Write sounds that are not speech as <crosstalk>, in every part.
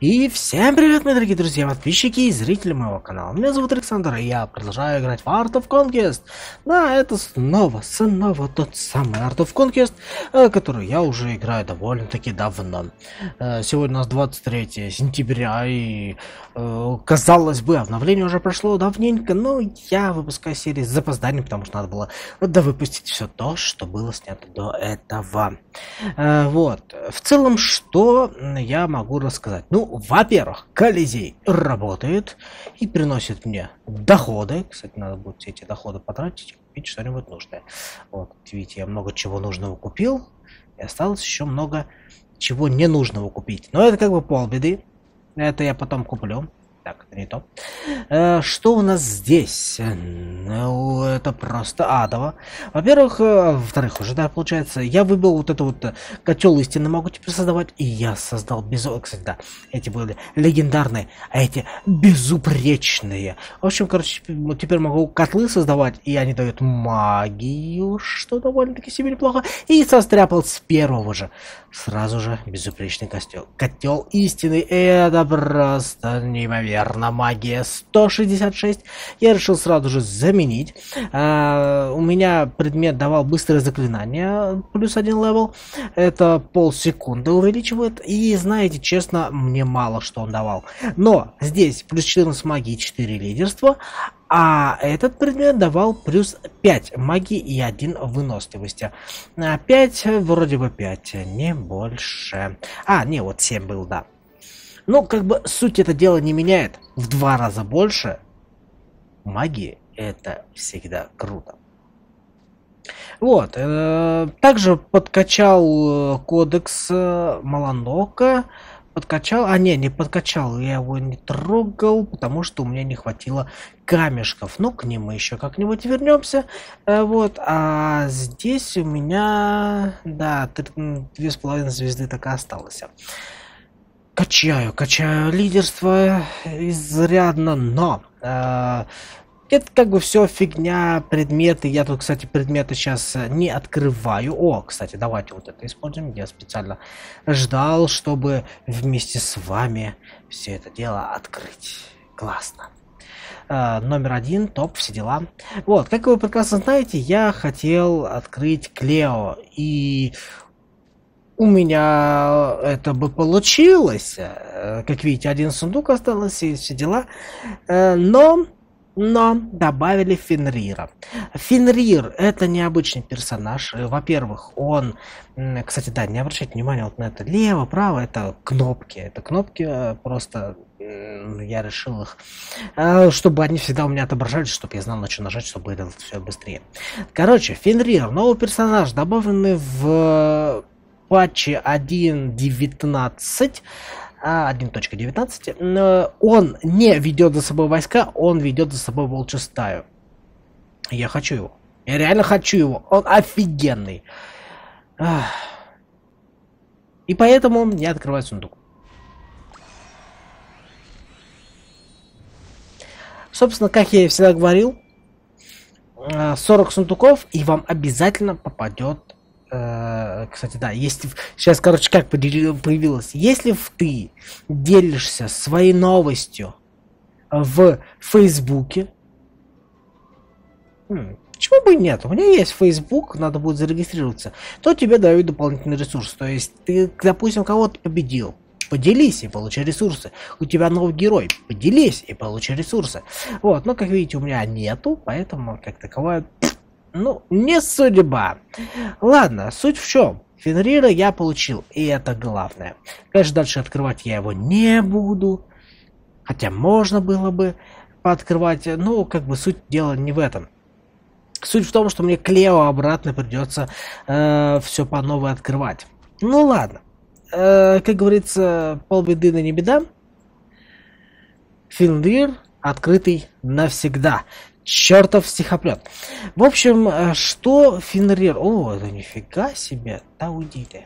И всем привет, мои дорогие друзья, подписчики и зрители моего канала. Меня зовут Александр, и я продолжаю играть в Art of Conquest. Да, это снова, снова тот самый Art of Conquest, э, который я уже играю довольно-таки давно. Э, сегодня у нас 23 сентября, и э, казалось бы, обновление уже прошло давненько, но я выпускаю серии с запозданием, потому что надо было довыпустить все то, что было снято до этого. Вот, в целом, что я могу рассказать? Ну, во-первых, Колизей работает и приносит мне доходы. Кстати, надо будет все эти доходы потратить и купить что-нибудь нужное. Вот, видите, я много чего нужного купил, и осталось еще много чего ненужного купить. Но это как бы полбеды. Это я потом куплю. Так, не то. Э, что у нас здесь? Ну, это просто адово. Во-первых, э, во-вторых, уже, да, получается, я выбил вот это вот э, котел истины могу теперь создавать, и я создал без... Кстати, да, эти были легендарные, а эти безупречные. В общем, короче, теперь могу котлы создавать, и они дают магию, что довольно-таки себе неплохо. И состряпал с первого же. Сразу же безупречный костел. Котел истины, это просто неимоверно верно, магия 166. Я решил сразу же заменить. А, у меня предмет давал быстрое заклинание, плюс один level. Это полсекунды увеличивает. И знаете, честно, мне мало что он давал. Но здесь плюс 14 магии, 4 лидерства. А этот предмет давал плюс 5 магии и 1 выносливости. 5, вроде бы 5, не больше. А, не, вот 7 был, да. Ну, как бы суть это дело не меняет. В два раза больше магии это всегда круто. Вот. Э, также подкачал э, кодекс э, Маланока. Подкачал. А, не, не подкачал. Я его не трогал, потому что у меня не хватило камешков. Ну, к ним мы еще как-нибудь вернемся. Вот. А здесь у меня, да, две с половиной звезды так и осталось. Качаю, качаю лидерство изрядно, но э, это как бы все фигня, предметы. Я тут, кстати, предметы сейчас не открываю. О, кстати, давайте вот это используем. Я специально ждал, чтобы вместе с вами все это дело открыть. Классно. Uh, номер один, топ, все дела. Вот, как вы прекрасно знаете, я хотел открыть Клео. И у меня это бы получилось. Э, как видите, один сундук остался и все дела. Э, но, но добавили Фенрира. Фенрир это необычный персонаж. Э, во-первых, он, кстати, да, не обращайте внимания вот на это. Лево, право, это кнопки. Это кнопки просто я решил их, чтобы они всегда у меня отображались, чтобы я знал, на что нажать, чтобы это все быстрее. Короче, Фенрир, новый персонаж, добавленный в патче 1.19 1.19, а, он не ведет за собой войска, он ведет за собой волчью стаю. Я хочу его. Я реально хочу его. Он офигенный. И поэтому я открываю сундук. Собственно, как я и всегда говорил, 40 а, сундуков, и вам обязательно попадет кстати, да, если сейчас, короче, как появилось, если ты делишься своей новостью в Фейсбуке, почему бы и нет? У меня есть Facebook, надо будет зарегистрироваться, то тебе дают дополнительный ресурс. То есть ты, допустим, кого-то победил, поделись и получи ресурсы. У тебя новый герой, поделись и получи ресурсы. Вот, но как видите, у меня нету, поэтому как таковое ну, не судьба. Ладно, суть в чем. Фенрира я получил, и это главное. Конечно, дальше открывать я его не буду. Хотя можно было бы пооткрывать, но как бы суть дела не в этом. Суть в том, что мне Клео обратно придется э, все по новой открывать. Ну ладно. Э, как говорится, полбеды на не беда. Фенрир открытый навсегда чертов стихоплет. В общем, э, что Фенрир... О, это нифига себе. Да уйди ты.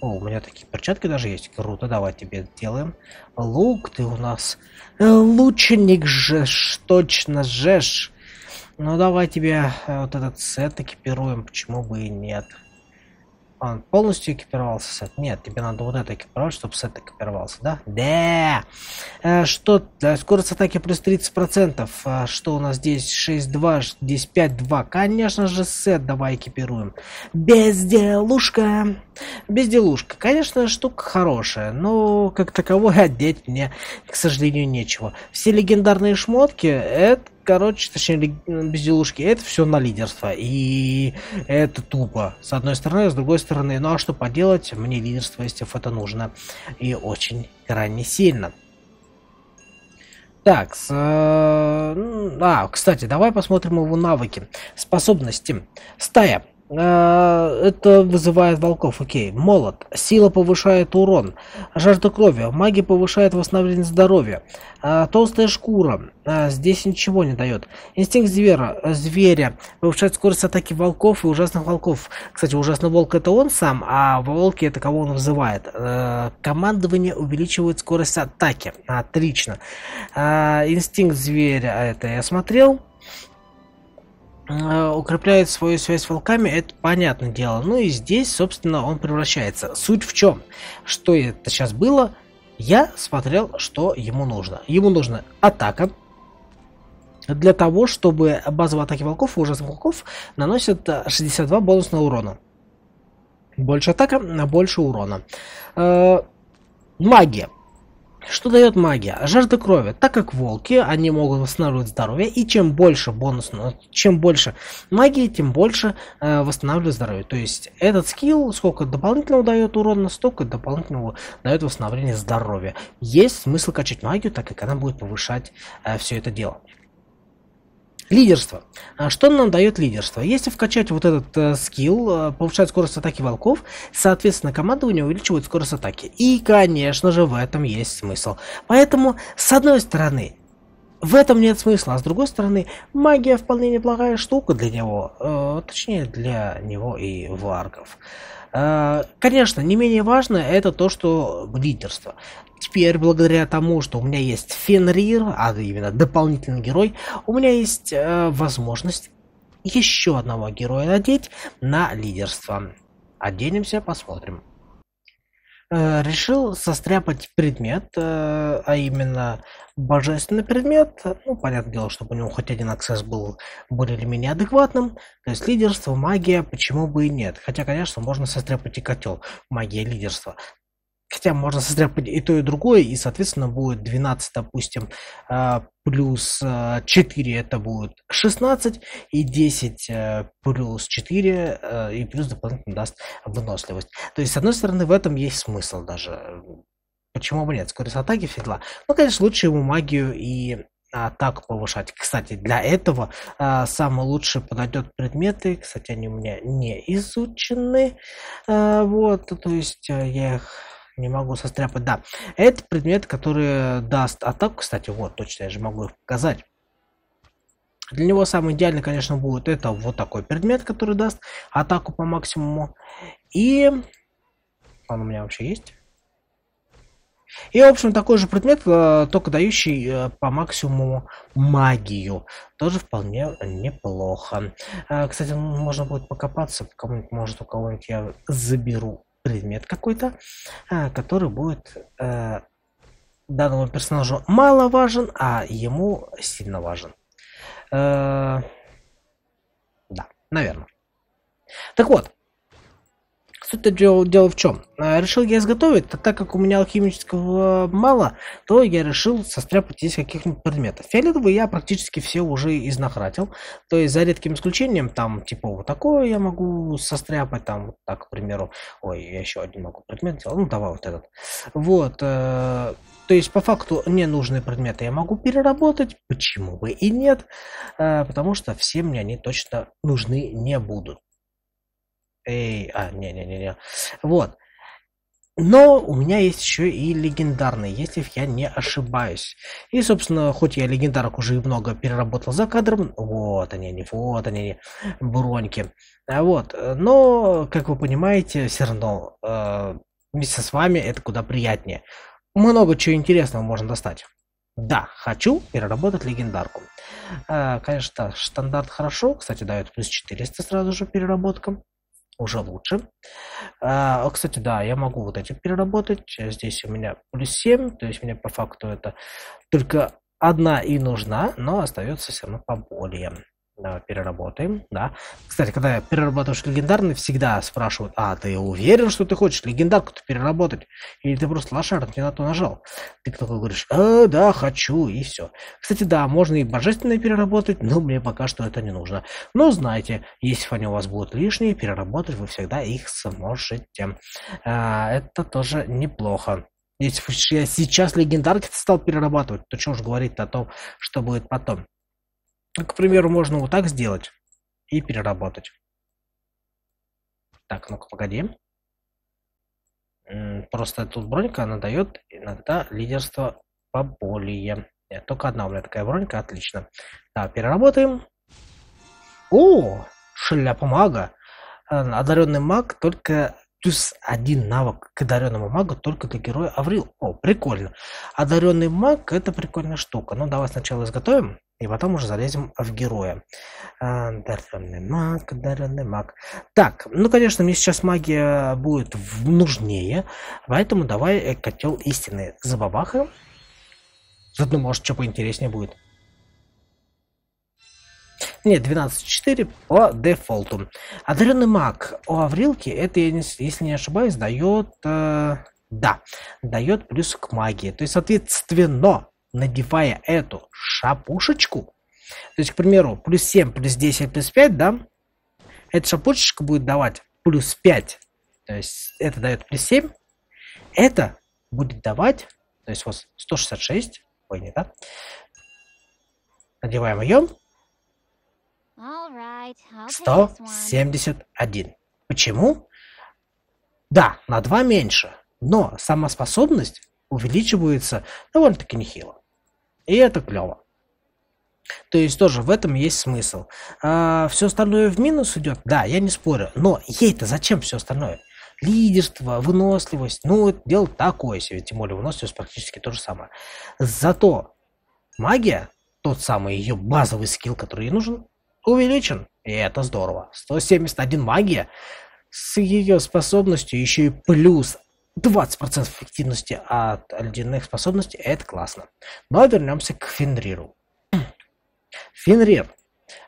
О, у меня такие перчатки даже есть. Круто, давай тебе делаем. Лук ты у нас. Э, лучник жеш, точно жеш. Ну давай тебе э, вот этот сет экипируем, почему бы и нет. Он полностью экипировался сет? Нет, тебе надо вот это экипировать, чтобы сет экипировался, да? Да! Э, что? Скорость атаки плюс 30%. А что у нас здесь? 6-2, здесь 5-2. Конечно же, сет давай экипируем. Безделушка! Безделушка. Конечно, штука хорошая, но как таковой <laughs> одеть мне, к сожалению, нечего. Все легендарные шмотки, это короче, точнее, безделушки, это все на лидерство. И это тупо. С одной стороны, с другой стороны, ну а что поделать, мне лидерство, если это нужно. И очень крайне сильно. Так, с, э, а, кстати, давай посмотрим его навыки. Способности. Стая. Э, это вызывает волков, окей. Молот. Сила повышает урон. Жажда крови. Магия повышает восстановление здоровья. Э, толстая шкура. Э, здесь ничего не дает. Инстинкт зверя. Зверя. Повышает скорость атаки волков и ужасных волков. Кстати, ужасный волк это он сам, а волки это кого он вызывает. Командование увеличивает скорость атаки. Отлично. Инстинкт зверя. Это я смотрел. Э, укрепляет свою связь с волками, это понятное дело. Ну и здесь, собственно, он превращается. Суть в чем? Что это сейчас было? Я смотрел, что ему нужно. Ему нужна атака. Для того, чтобы базовые атаки волков и ужасных волков наносят 62 э, бонусного урона. Больше атака, больше урона. Э, магия. Что дает магия? Жажда крови. Так как волки, они могут восстанавливать здоровье, и чем больше бонус, ну, чем больше магии, тем больше э, восстанавливает здоровье. То есть этот скилл, сколько дополнительного дает урона, столько дополнительного дает восстановление здоровья. Есть смысл качать магию, так как она будет повышать э, все это дело. Лидерство. А что нам дает лидерство? Если вкачать вот этот э, скилл, э, повышает скорость атаки волков, соответственно, командование увеличивает скорость атаки. И, конечно же, в этом есть смысл. Поэтому, с одной стороны, в этом нет смысла, а с другой стороны, магия вполне неплохая штука для него, э, точнее для него и варгов. Э, конечно, не менее важно это то, что лидерство. Теперь, благодаря тому, что у меня есть Фенрир, а именно дополнительный герой, у меня есть э, возможность еще одного героя надеть на лидерство. Оденемся, посмотрим. Э, решил состряпать предмет, э, а именно божественный предмет. Ну, понятное дело, чтобы у него хоть один аксесс был более или менее адекватным. То есть лидерство, магия, почему бы и нет. Хотя, конечно, можно состряпать и котел. Магия, лидерство. Хотя можно состряпать и то, и другое, и, соответственно, будет 12, допустим, а, плюс 4 а, это будет 16, и 10 э, плюс 4, э, и плюс дополнительно даст выносливость. То есть, с одной стороны, в этом есть смысл даже. Почему бы нет? Скорость атаки все дела. Ну, конечно, лучше ему магию и атаку повышать. Кстати, для этого а, самый лучший подойдет предметы. Кстати, они у меня не изучены. А, вот, то есть а, я их не могу состряпать. Да, это предмет, который даст атаку. Кстати, вот, точно, я же могу их показать. Для него самый идеальный, конечно, будет это вот такой предмет, который даст атаку по максимуму. И он у меня вообще есть. И, в общем, такой же предмет, э, только дающий э, по максимуму магию. Тоже вполне неплохо. Э, кстати, можно будет покопаться, кому-нибудь, может, у кого-нибудь я заберу предмет какой-то, а, который будет э, данному персонажу мало важен, а ему сильно важен. Э, да, наверное. Так вот, Суть дело, дело в чем? А, решил я изготовить, так как у меня алхимического мало, то я решил состряпать здесь каких-нибудь предметов. Фиолетовые я практически все уже изнахратил. То есть за редким исключением, там типа вот такое я могу состряпать, там вот так, к примеру. Ой, я еще один могу предмет сделать. Ну давай вот этот. Вот. Э, то есть по факту ненужные предметы я могу переработать. Почему бы и нет? Э, потому что все мне они точно нужны не будут. Эй, а, не-не-не-не. Вот. Но у меня есть еще и легендарные, если я не ошибаюсь. И, собственно, хоть я легендарок уже и много переработал за кадром, вот они, они, вот они, они, броньки. А вот, но, как вы понимаете, все равно э, вместе с вами это куда приятнее. Много чего интересного можно достать. Да, хочу переработать легендарку. Э, конечно, стандарт хорошо, кстати, дает плюс 400 сразу же переработка. Уже лучше. А, кстати, да, я могу вот эти переработать. Здесь у меня плюс 7, то есть мне по факту это только одна и нужна, но остается все равно поболее. Давай переработаем, да. Кстати, когда перерабатываешь легендарный, всегда спрашивают, а ты уверен, что ты хочешь легендарку-то переработать? Или ты просто лошадок не на то нажал? Ты только говоришь, а, да, хочу, и все. Кстати, да, можно и божественные переработать, но мне пока что это не нужно. Но знаете, если они у вас будут лишние, переработать вы всегда их сможете. А, это тоже неплохо. Если я сейчас легендарки стал перерабатывать, то что уж говорить о том, что будет потом. К примеру, можно вот так сделать и переработать. Так, ну-ка, погоди. Просто тут бронька, она дает иногда лидерство поболее. Нет, только одна у меня такая бронька, отлично. Так, переработаем. О, шляпа мага. Э, одаренный маг только плюс один навык к одаренному магу только для героя Аврил. О, прикольно. Одаренный маг это прикольная штука. Ну, давай сначала изготовим. И потом уже залезем в героя. Одаренный маг, одаренный маг. Так, ну, конечно, мне сейчас магия будет нужнее. Поэтому давай э, котел истины забабахаем. Заодно, может, что поинтереснее будет. Нет, 12.4 по дефолту. Одаренный маг у Аврилки, это, если не ошибаюсь, дает... Э, да, дает плюс к магии. То есть, соответственно, надевая эту шапушечку, то есть, к примеру, плюс 7, плюс 10, плюс 5, да, эта шапушечка будет давать плюс 5, то есть это дает плюс 7, это будет давать, то есть вот 166, ой, не так, надеваем ее, 171. Почему? Да, на 2 меньше, но сама способность увеличивается довольно-таки нехило. И это клево. То есть тоже в этом есть смысл. А, все остальное в минус идет, да, я не спорю. Но ей-то зачем все остальное? Лидерство, выносливость, ну, это дело такое себе, тем более выносливость практически то же самое. Зато магия, тот самый ее базовый скилл, который ей нужен, увеличен. И это здорово. 171 магия с ее способностью еще и плюс 20% эффективности от ледяных способностей, это классно. Но вернемся к Фенриру. Фенрир а,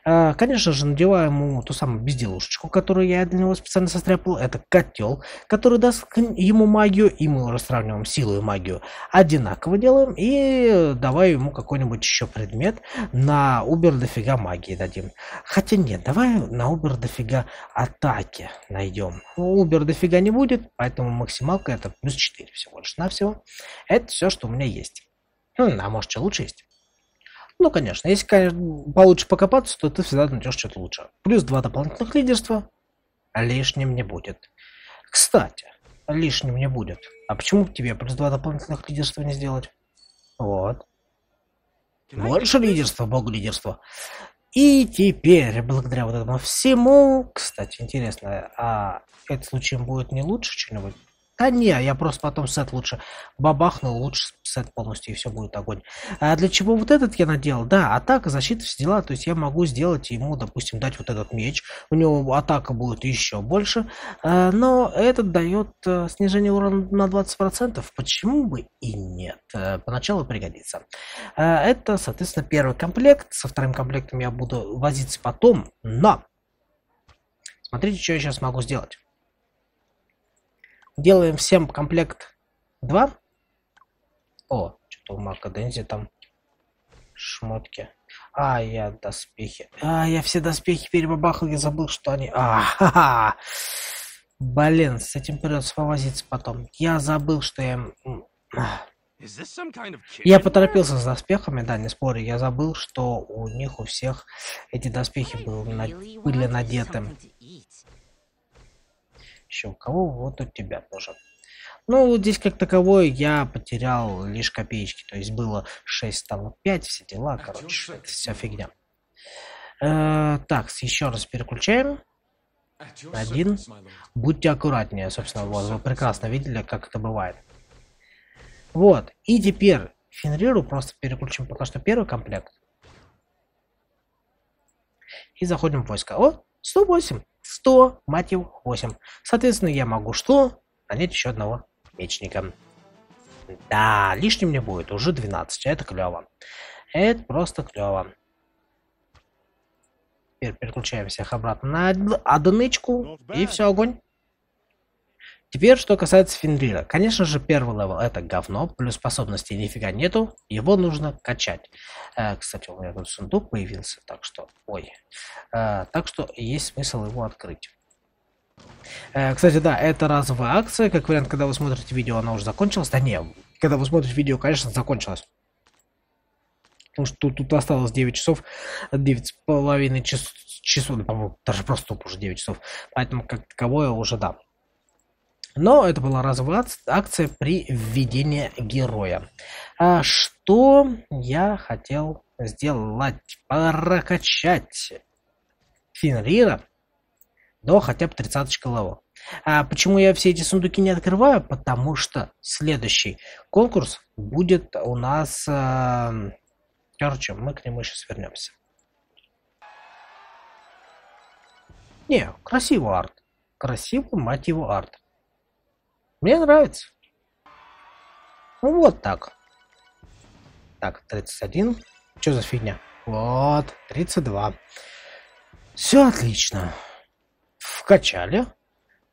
конечно же, надеваем ему ту самую безделушечку, которую я для него специально состряпал. Это котел, который даст ему магию, и мы уже сравниваем силу и магию. Одинаково делаем, и давай ему какой-нибудь еще предмет на убер дофига магии дадим. Хотя нет, давай на убер дофига атаки найдем. Убер дофига не будет, поэтому максималка это плюс 4 всего лишь навсего. Это все, что у меня есть. Хм, а может, что лучше есть? Ну, конечно, если, конечно, получше покопаться, то ты всегда найдешь что-то лучше. Плюс два дополнительных лидерства лишним не будет. Кстати, лишним не будет. А почему тебе плюс два дополнительных лидерства не сделать? Вот. Больше лидерства, богу лидерства. И теперь, благодаря вот этому всему, кстати, интересно, а этот случай будет не лучше что-нибудь? Да не, я просто потом сет лучше бабахнул, лучше сет полностью и все будет огонь. А для чего вот этот я надел? Да, атака, защита, все дела. То есть я могу сделать ему, допустим, дать вот этот меч. У него атака будет еще больше. А, но этот дает а, снижение урона на 20%. Почему бы и нет? А, поначалу пригодится. А, это, соответственно, первый комплект. Со вторым комплектом я буду возиться потом. Но! Смотрите, что я сейчас могу сделать. Делаем всем комплект 2. О, что-то у Марка Дензи там шмотки. А, я доспехи. А, я все доспехи перебабахал, я забыл, что они... А, ха-ха! Блин, с этим придется повозиться потом. Я забыл, что я... Я поторопился с доспехами, да, не спорю. Я забыл, что у них у всех эти доспехи были, были надеты. Еще у кого? Вот у тебя тоже. Ну, вот здесь как таковой я потерял лишь копеечки. То есть было 6, стало 5, все дела, короче, это вся фигня. Э, так, еще раз переключаем. Один. Будьте аккуратнее, собственно, вот, вы прекрасно видели, как это бывает. Вот, и теперь Фенриру просто переключим пока что первый комплект. И заходим в войска. О, 108. 100, мать его, 8. Соответственно, я могу что? Нанять еще одного мечника. Да, лишним мне будет уже 12. Это клево. Это просто клево. Теперь переключаем всех обратно на одиночку. И все, огонь. Теперь, что касается Фенрира. Конечно же, первый level это говно, плюс способностей нифига нету, его нужно качать. Э, кстати, у меня тут сундук появился, так что, ой. Э, так что есть смысл его открыть. Э, кстати, да, это разовая акция, как вариант, когда вы смотрите видео, она уже закончилась. Да не, когда вы смотрите видео, конечно, закончилась. Потому что тут, тут осталось 9 часов, 9 с половиной час, часов, даже просто уже 9 часов. Поэтому, как таковое, уже да. Но это была разовая акция при введении героя. А что я хотел сделать? Прокачать Фенрира до хотя бы 30 левела. А почему я все эти сундуки не открываю? Потому что следующий конкурс будет у нас... Э, короче, мы к нему сейчас вернемся. Не, красивый арт. Красивый, мать его, арт. Мне нравится. Ну вот так. Так, 31. Что за фигня? Вот, 32. Все отлично. Вкачали.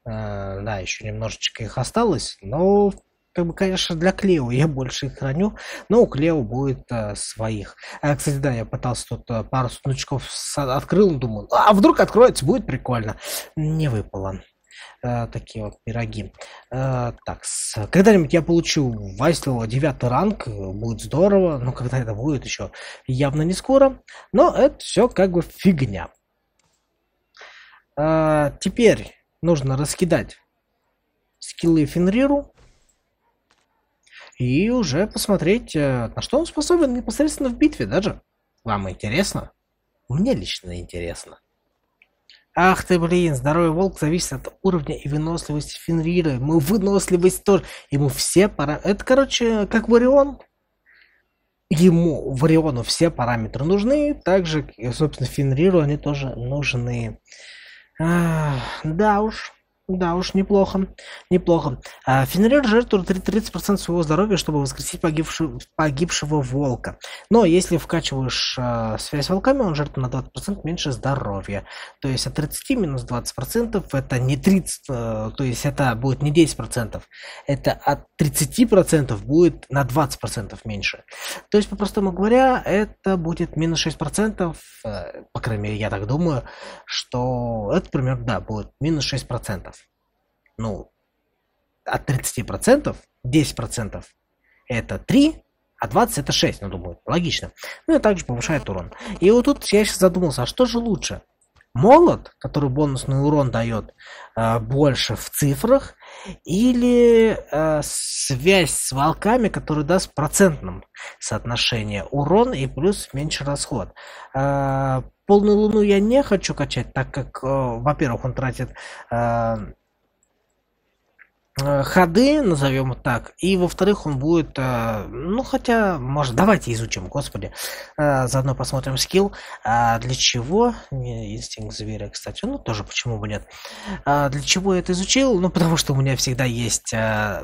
А, да, еще немножечко их осталось, но как бы, конечно, для Клео я больше их храню, но у Клео будет а, своих. А, кстати, да, я пытался тут а, пару сундучков открыл, думаю, а вдруг откроется, будет прикольно. Не выпало э, такие вот пироги. Э, так, когда-нибудь я получу Вайслова девятый ранг, будет здорово, но когда это будет еще явно не скоро, но это все как бы фигня. Э, теперь нужно раскидать скиллы Фенриру и уже посмотреть, э, на что он способен непосредственно в битве даже. Вам интересно? Мне лично интересно. Ах ты, блин, здоровый волк зависит от уровня и выносливости Фенрира. Мы выносливость тоже. Ему все пара... Это, короче, как Варион. Ему, Вариону, все параметры нужны. Также, собственно, Фенриру они тоже нужны. А, да уж. Да уж, неплохо. Неплохо. А, Фенрир жертвует 30% своего здоровья, чтобы воскресить погибшего, погибшего волка. Но если вкачиваешь а, связь с волками, он жертвует на 20% меньше здоровья. То есть от 30 минус 20% это не 30, а, то есть это будет не 10%. Это от 30% будет на 20% меньше. То есть, по-простому говоря, это будет минус 6%, э, по крайней мере, я так думаю, что это примерно, да, будет минус 6% ну, от 30%, 10% это 3, а 20 это 6, ну, думаю, логично. Ну и также повышает урон. И вот тут я сейчас задумался, а что же лучше? Молот, который бонусный урон дает э, больше в цифрах, или э, связь с волками, который даст в процентном соотношении урон и плюс меньше расход. Э, полную луну я не хочу качать, так как, э, во-первых, он тратит э, ходы, назовем так, и во-вторых, он будет, э, ну хотя, может, давайте изучим, господи, э, заодно посмотрим скилл, а для чего, инстинкт зверя, кстати, ну тоже почему бы нет, а для чего я это изучил, ну потому что у меня всегда есть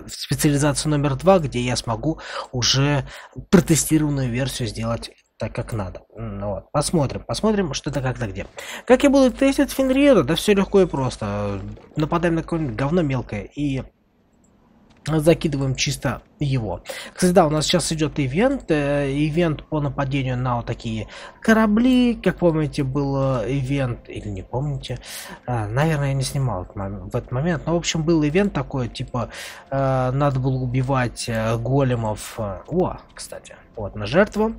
специализация номер два, где я смогу уже протестированную версию сделать так как надо. Ну вот. Посмотрим, посмотрим, что это как-то где. Как я буду тестить Фенриера? Да все легко и просто. Нападаем на какое-нибудь говно мелкое и закидываем чисто его. Кстати, да, у нас сейчас идет ивент, э, ивент по нападению на вот такие корабли, как помните, был э, ивент, или не помните, а, наверное, я не снимал в этот момент, но, в общем, был ивент такой, типа, э, надо было убивать големов, о, кстати, вот, на жертву,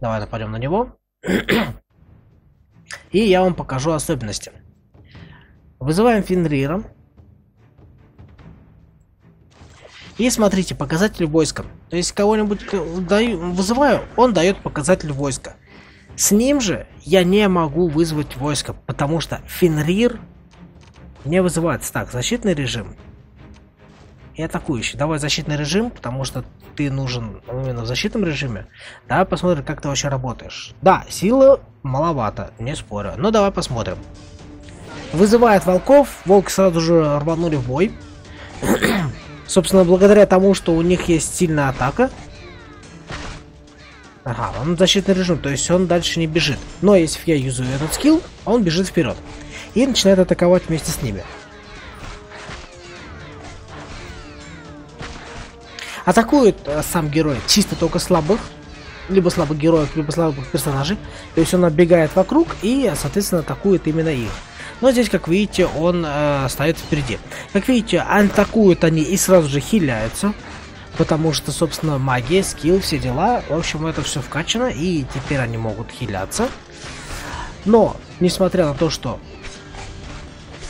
давай нападем на него, <clears throat> и я вам покажу особенности. Вызываем Фенрира, И смотрите, показатель войска. То есть кого-нибудь вызываю, он дает показатель войска. С ним же я не могу вызвать войско, потому что Фенрир не вызывается. Так, защитный режим. и атакующий. Давай защитный режим, потому что ты нужен именно в защитном режиме. Давай посмотрим, как ты вообще работаешь. Да, сила маловато, не спорю. Но давай посмотрим. Вызывает волков, волки сразу же рванули в бой. <clears throat> Собственно, благодаря тому, что у них есть сильная атака. Ага, он защитный режим, то есть он дальше не бежит. Но если я юзаю этот скилл, он бежит вперед. И начинает атаковать вместе с ними. Атакует э, сам герой чисто только слабых, либо слабых героев, либо слабых персонажей. То есть он оббегает вокруг и, соответственно, атакует именно их. Но здесь, как видите, он э, стоит впереди. Как видите, атакуют они и сразу же хиляются. Потому что, собственно, магия, скилл, все дела. В общем, это все вкачано, и теперь они могут хиляться. Но, несмотря на то, что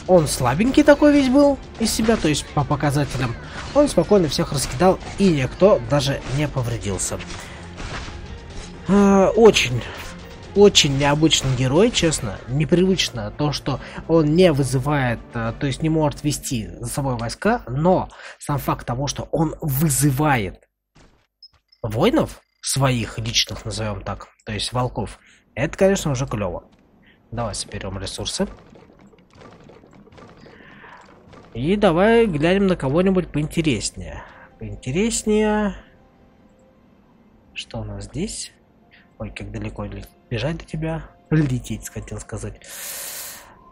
он слабенький такой весь был из себя, то есть по показателям, он спокойно всех раскидал, и никто даже не повредился. Э, очень, очень необычный герой, честно. Непривычно то, что он не вызывает, э, то есть не может вести за собой войска, но сам факт того, что он вызывает воинов своих личных, назовем так, то есть волков, это, конечно, уже клево. Давай соберем ресурсы. И давай глянем на кого-нибудь поинтереснее. Поинтереснее. Что у нас здесь? Ой, как далеко бежать до тебя. Лететь, хотел сказать.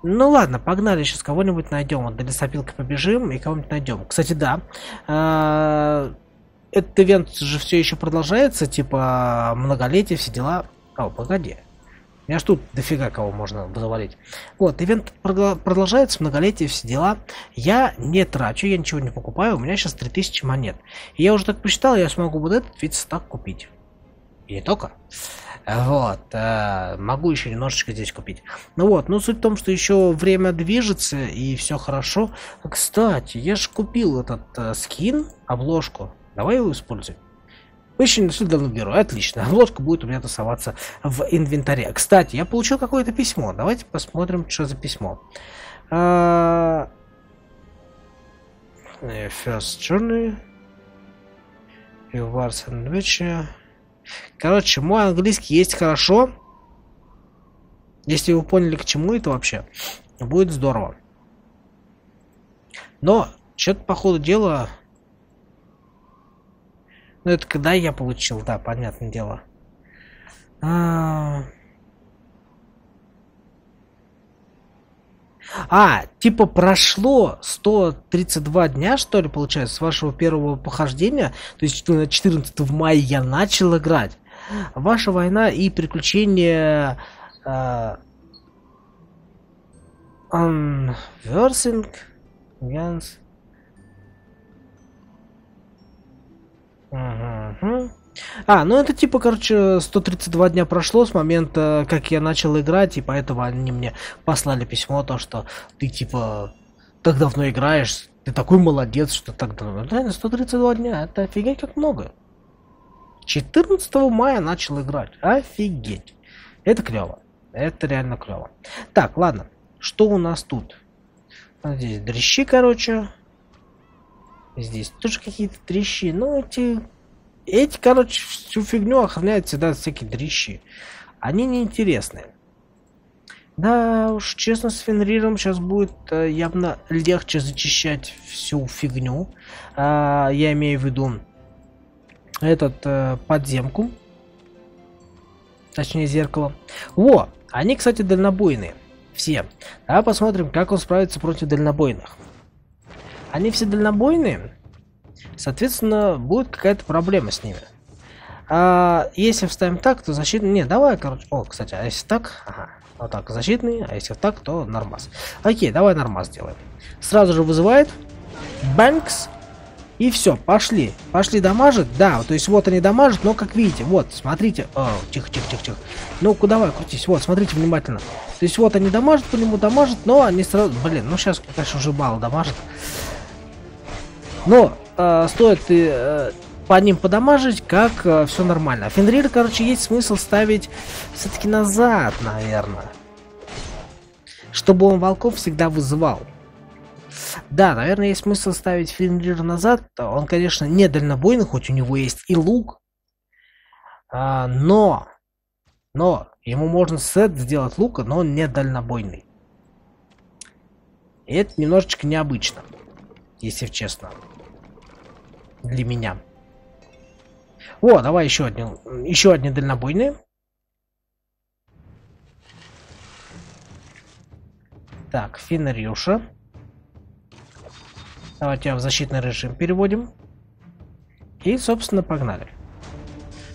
Ну ладно, погнали, сейчас кого-нибудь найдем. Вот до лесопилки побежим и кого-нибудь найдем. Кстати, да. А, этот ивент же все еще продолжается, типа многолетие, все дела. О, погоди. У меня ж тут дофига кого можно завалить. Вот, ивент продолжается, многолетие, все дела. Я не трачу, я ничего не покупаю, у меня сейчас 3000 монет. И я уже так посчитал, я смогу вот этот вид стак купить. И не только. Вот, э, могу еще немножечко здесь купить. Ну вот, ну суть в том, что еще время движется и все хорошо. Кстати, я же купил этот э, скин, обложку. Давай его используем. Очень нашли данного героя. Отлично. Обложка будет у меня тусоваться в инвентаре. Кстати, я получил какое-то письмо. Давайте посмотрим, что за письмо. Uh... First journey. War sandwich. Короче, мой английский есть хорошо. Если вы поняли, к чему это вообще, будет здорово. Но, что-то по ходу дела ну это когда я получил, да, понятное дело. А, а типа прошло 132 дня, что ли, получается, с вашего первого похождения. То есть 14 мая я начал играть. Ваша война и приключения... Uh, Unversing Guns Угу. А, ну это типа, короче, 132 дня прошло с момента, как я начал играть, и поэтому они мне послали письмо, то, что ты типа так давно играешь, ты такой молодец, что так давно. Да, 132 дня, это офигеть как много. 14 мая начал играть, офигеть. Это клево, это реально клево. Так, ладно, что у нас тут? Здесь дрищи, короче. Здесь тоже какие-то трещи. Ну, эти... Эти, короче, всю фигню охраняют всегда всякие дрищи. Они неинтересные. Да уж, честно, с Фенриром сейчас будет э, явно легче зачищать всю фигню. Э, я имею в виду этот э, подземку. Точнее, зеркало. Во! Они, кстати, дальнобойные. Все. Давай посмотрим, как он справится против дальнобойных. Они все дальнобойные, соответственно, будет какая-то проблема с ними. А если вставим так, то защитный... Не, давай, короче... О, кстати, а если так? Ага. Вот так, защитный, а если так, то нормас. Окей, давай нормас сделаем. Сразу же вызывает. Бэнкс. И все, пошли. Пошли дамажить. Да, то есть вот они дамажат, но как видите, вот, смотрите. О, тихо, тихо, тихо, тихо. Ну-ка, давай, крутись. Вот, смотрите внимательно. То есть вот они дамажат, по нему дамажат, но они сразу... Блин, ну сейчас, конечно, уже мало дамажат. Но э, стоит э, по ним подамажить, как э, все нормально. А Фенрир, короче, есть смысл ставить все-таки назад, наверное. Чтобы он волков всегда вызывал. Да, наверное, есть смысл ставить Фенрир назад. Он, конечно, не дальнобойный, хоть у него есть и лук. А, но, но, ему можно сет сделать лука, но он не дальнобойный. И это немножечко необычно, если честно. Для меня. О, давай еще один, еще одни дальнобойные. Так, Финарюша. Давайте в защитный режим переводим. И, собственно, погнали.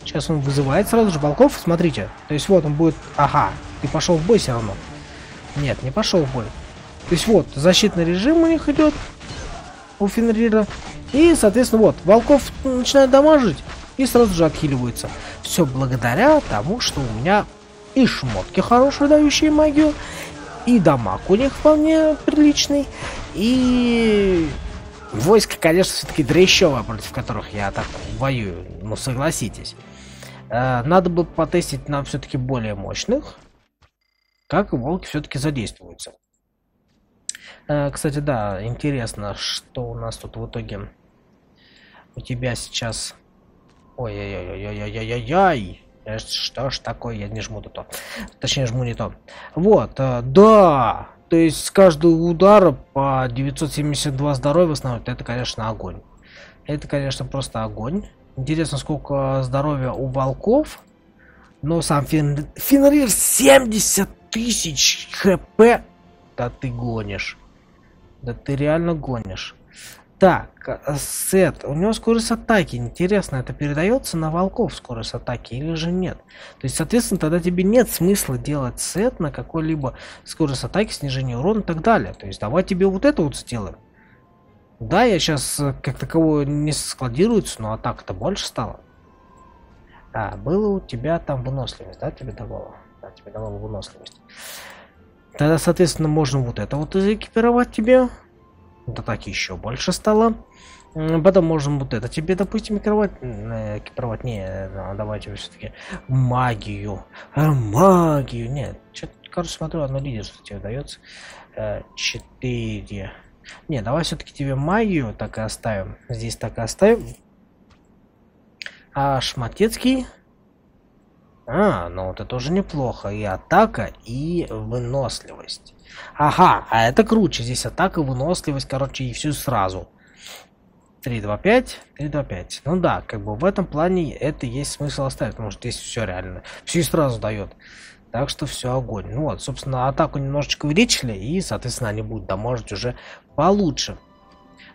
Сейчас он вызывает сразу же волков. Смотрите. То есть вот он будет... Ага, ты пошел в бой все равно. Нет, не пошел в бой. То есть вот, защитный режим у них идет. У Фенрира. И, соответственно, вот, волков начинают дамажить. И сразу же отхиливаются. Все благодаря тому, что у меня и шмотки хорошие, дающие магию, и дамаг у них вполне приличный, и войско, конечно, все-таки дрещевое, против которых я так воюю, ну согласитесь. Э, надо бы потестить на все-таки более мощных, как волки все-таки задействуются. Э, кстати, да, интересно, что у нас тут в итоге у тебя сейчас... Ой-ой-ой-ой-ой-ой-ой-ой! Э, что ж такое, я не жму то то. Точнее, жму не то. Вот, э, да! То есть с каждого удара по 972 здоровья восстанавливает. Это, конечно, огонь. Это, конечно, просто огонь. Интересно, сколько здоровья у волков. Но сам Фен... Фенрир 70 тысяч хп. Да ты гонишь. Да ты реально гонишь. Так, сет. У него скорость атаки. Интересно, это передается на волков скорость атаки или же нет? То есть, соответственно, тогда тебе нет смысла делать сет на какой-либо скорость атаки, снижение урона и так далее. То есть, давай тебе вот это вот сделаем. Да, я сейчас э, как такового не складируется, но атака-то больше стала. А, было у тебя там выносливость, да, тебе давало? Да, тебе давало выносливость. Тогда, соответственно, можно вот это вот экипировать тебе вот атаки еще больше стало. Потом можем вот это тебе, допустим, экипировать. Э, экипировать. Не, э, давайте все-таки магию. А, магию. Нет, что-то, кажется, смотрю, одно лидерство тебе дается. Э, четыре. Не, давай все-таки тебе магию так и оставим. Здесь так и оставим. А шматецкий. А, ну вот это тоже неплохо. И атака, и выносливость. Ага, а это круче. Здесь атака, выносливость, короче, и все сразу. 3, 2, 5, 3, 2, 5. Ну да, как бы в этом плане это есть смысл оставить, потому что здесь все реально. Все и сразу дает. Так что все огонь. Ну вот, собственно, атаку немножечко увеличили, и, соответственно, они будут дамажить уже получше.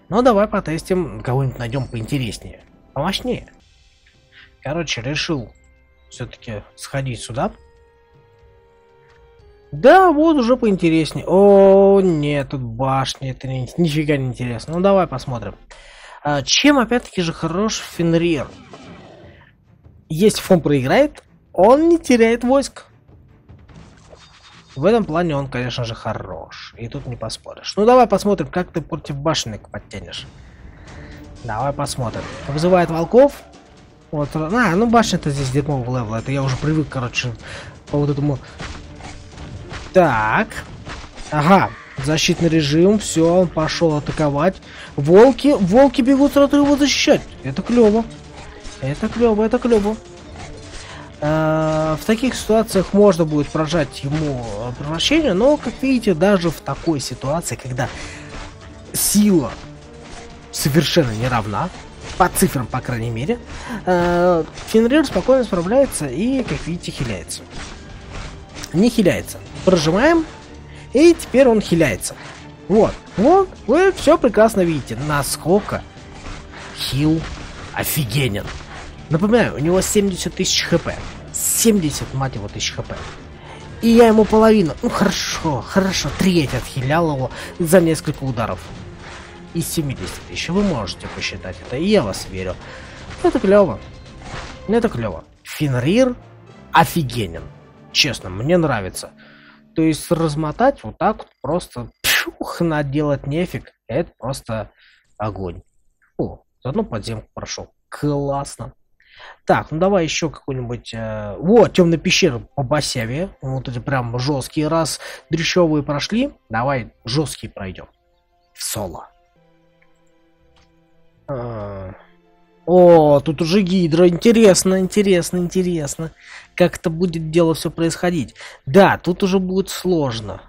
Ну, давай потестим, кого-нибудь найдем поинтереснее. Помощнее. Короче, решил все-таки сходить сюда. Да, вот уже поинтереснее. О, нет, тут башни, это ни, нифига не интересно. Ну, давай посмотрим. А, чем, опять-таки же, хорош Фенрир? Если фон проиграет, он не теряет войск. В этом плане он, конечно же, хорош. И тут не поспоришь. Ну, давай посмотрим, как ты против башенок подтянешь. Давай посмотрим. Вызывает волков. Вот, а, ну башня-то здесь дерьмового левела. Это я уже привык, короче, по вот этому так. Ага. Защитный режим. Все, он пошел атаковать. Волки, волки бегут сразу его защищать. Это клево. Это клево, это клево. Э, в таких ситуациях можно будет прожать ему э, превращение, но, как видите, даже в такой ситуации, когда сила совершенно не равна, по цифрам, по крайней мере, э, Фенрир спокойно справляется и, как видите, хиляется. Не хиляется прожимаем, и теперь он хиляется. Вот, вот, вы все прекрасно видите, насколько хил офигенен. Напоминаю, у него 70 тысяч хп. 70, мать его, тысяч хп. И я ему половину, ну хорошо, хорошо, треть отхилял его за несколько ударов. Из 70 тысяч, вы можете посчитать это, и я вас верю. Это клево. Это клево. Фенрир офигенен. Честно, мне нравится. То есть размотать вот так вот просто пшух, наделать нефиг. Это просто огонь. О, заодно подземку прошел. Классно. Так, ну давай еще какой-нибудь... Э... Вот, темная пещера по Басяве. Вот эти прям жесткие. Раз дрещевые прошли, давай жесткие пройдем. в соло. А... О, тут уже гидра. Интересно, интересно, интересно. Как это будет дело все происходить. Да, тут уже будет сложно.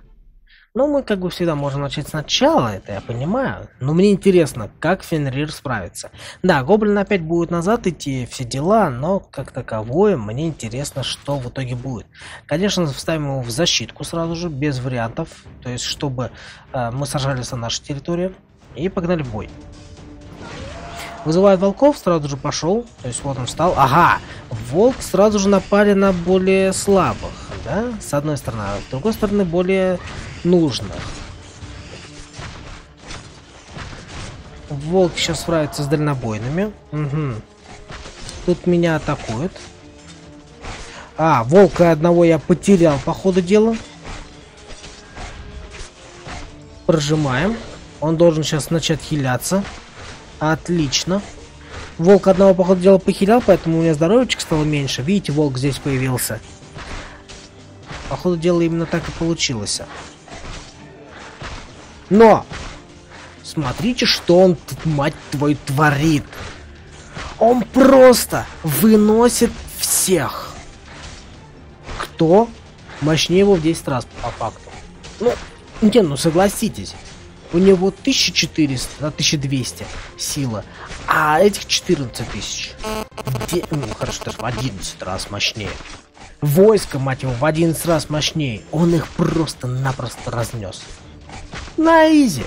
Но мы, как бы всегда, можем начать сначала, это я понимаю. Но мне интересно, как Фенрир справится. Да, Гоблин опять будет назад идти, все дела, но как таковое, мне интересно, что в итоге будет. Конечно, вставим его в защитку сразу же, без вариантов. То есть, чтобы э, мы сажались на нашей территории. И погнали в бой. Вызывает волков, сразу же пошел. То есть вот он встал. Ага, волк сразу же напали на более слабых, да? С одной стороны, а с другой стороны более нужных. Волк сейчас справится с дальнобойными. Угу. Тут меня атакуют. А, волка одного я потерял по ходу дела. Прожимаем. Он должен сейчас начать хиляться. Отлично. Волк одного, походу, дела похилял, поэтому у меня здоровечек стало меньше. Видите, волк здесь появился. Походу, дело именно так и получилось. Но! Смотрите, что он тут, мать твою, творит. Он просто выносит всех. Кто мощнее его в 10 раз, по факту. Ну, не, ну согласитесь. У него 1400 на 1200 сила, а этих 14 тысяч. Ну, хорошо, даже в 11 раз мощнее. Войско, мать его, в 11 раз мощнее. Он их просто-напросто разнес. На изи.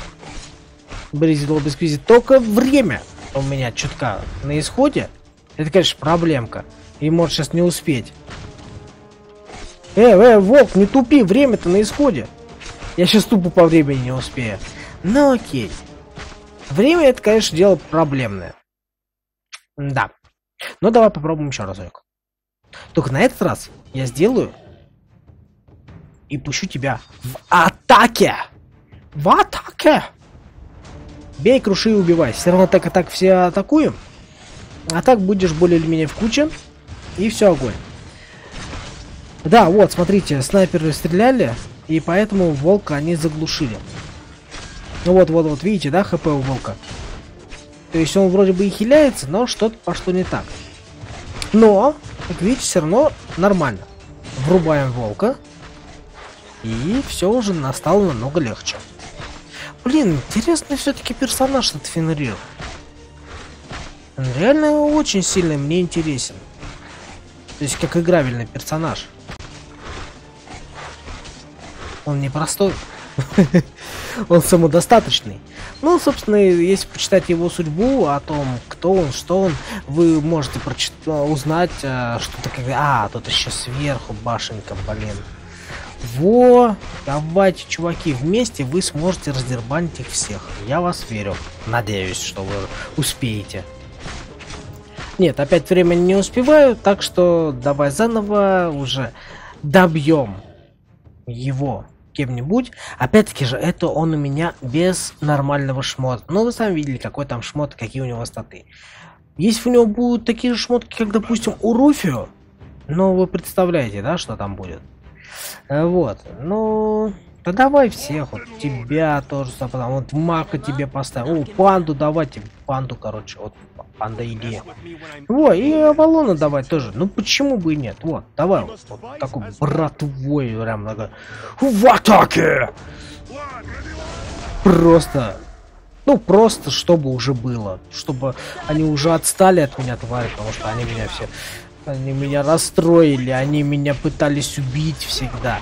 Бризил без квизи. Только время у меня чутка на исходе. Это, конечно, проблемка. И может сейчас не успеть. Э, э, волк, не тупи, время-то на исходе. Я сейчас тупо по времени не успею. Ну окей. Время это, конечно, дело проблемное. Да. Но давай попробуем еще разок. Только на этот раз я сделаю и пущу тебя в атаке. В атаке. Бей, круши и убивай. Все равно так и так все атакуем. А так будешь более или менее в куче. И все, огонь. Да, вот, смотрите, снайперы стреляли, и поэтому волка они заглушили. Ну вот, вот, вот, видите, да, хп у волка? То есть он вроде бы и хиляется, но что-то пошло не так. Но, как видите, все равно нормально. Врубаем волка. И все уже настало намного легче. Блин, интересный все-таки персонаж этот Фенрир. Он реально очень сильно мне интересен. То есть как играбельный персонаж. Он непростой. <laughs> он самодостаточный. Ну, собственно, если почитать его судьбу, о том, кто он, что он, вы можете прочитать, узнать э, что-то как... А, тут еще сверху башенка, блин. Во, давайте, чуваки, вместе вы сможете раздербанить их всех. Я вас верю. Надеюсь, что вы успеете. Нет, опять времени не успеваю, так что давай заново уже добьем его кем-нибудь. Опять-таки же, это он у меня без нормального шмота. Но вы сами видели, какой там шмот, какие у него статы. Если у него будут такие же шмотки, как, допустим, у Руфио, ну, вы представляете, да, что там будет. Э, вот, ну... Да давай всех, вот тебя тоже, потом вот Мака тебе поставим. О, панду давайте, панду, короче, вот панда иди. Во, и Авалона давай тоже. Ну почему бы и нет? Вот, давай вот, такой братвой прям много. В атаке! Просто ну, просто чтобы уже было. Чтобы они уже отстали от меня, твари, потому что они меня все... Они меня расстроили, они меня пытались убить всегда.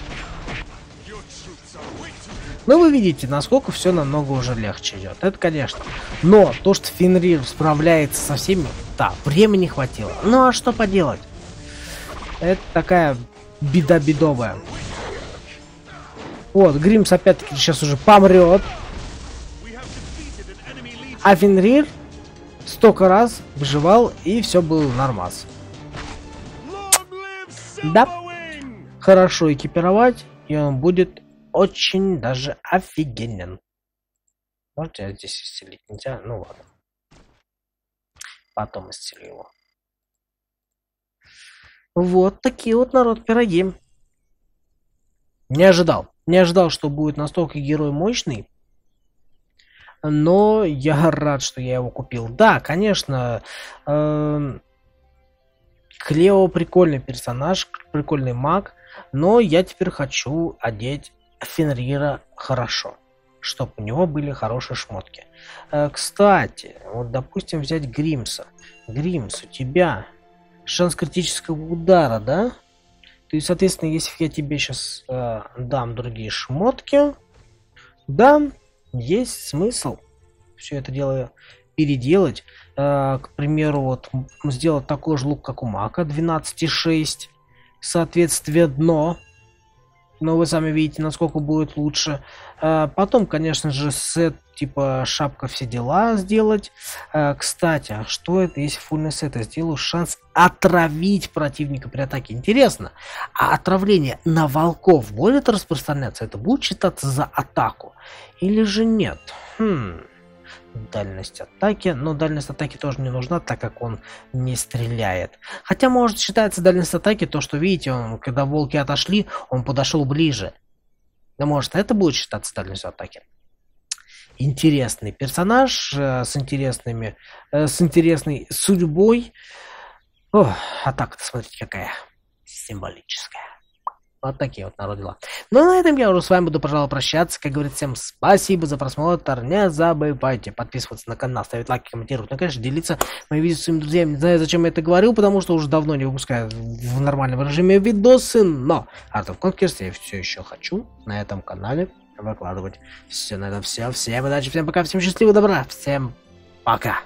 Ну, вы видите, насколько все намного уже легче идет. Это, конечно. Но то, что Фенрир справляется со всеми, да, времени хватило. Ну, а что поделать? Это такая беда бедовая. Вот, Гримс опять-таки сейчас уже помрет. А Фенрир столько раз выживал, и все было нормас. Да. Хорошо экипировать, и он будет очень даже офигенен. Может, я здесь исцелить нельзя? Ну ладно. Потом исцелю его. Вот такие вот народ пироги. Не ожидал. Не ожидал, что будет настолько герой мощный. но я рад, что я его купил. Да, конечно, э, Клео прикольный персонаж, прикольный маг, но я теперь хочу одеть Фенрира хорошо, чтобы у него были хорошие шмотки. Э, кстати, вот допустим взять Гримса. Гримс, у тебя шанс критического удара, да? То есть, соответственно, если я тебе сейчас э, дам другие шмотки, да, есть смысл все это дело переделать. Э, к примеру, вот сделать такой же лук, как у Мака, 12,6. Соответствие дно но вы сами видите, насколько будет лучше. А, потом, конечно же, сет типа шапка все дела сделать. А, кстати, а что это, если фульный сет? Я сделаю шанс отравить противника при атаке. Интересно, а отравление на волков будет распространяться? Это будет считаться за атаку? Или же нет? Хм дальность атаки, но дальность атаки тоже не нужна, так как он не стреляет. Хотя может считается дальность атаки то, что видите, он, когда волки отошли, он подошел ближе. Но может это будет считаться дальностью атаки. Интересный персонаж э, с интересными, э, с интересной судьбой. О, атака-то смотрите какая символическая. Вот такие вот народ дела. Ну, а на этом я уже с вами буду, пожалуй, прощаться. Как говорится, всем спасибо за просмотр. Не забывайте подписываться на канал, ставить лайки, комментировать. Ну, конечно, делиться моими видео с своими друзьями. Не знаю, зачем я это говорил, потому что уже давно не выпускаю в нормальном режиме видосы. Но Art of Conquest я все еще хочу на этом канале выкладывать. Все на этом все. Всем удачи, всем пока, всем счастливого добра. Всем пока.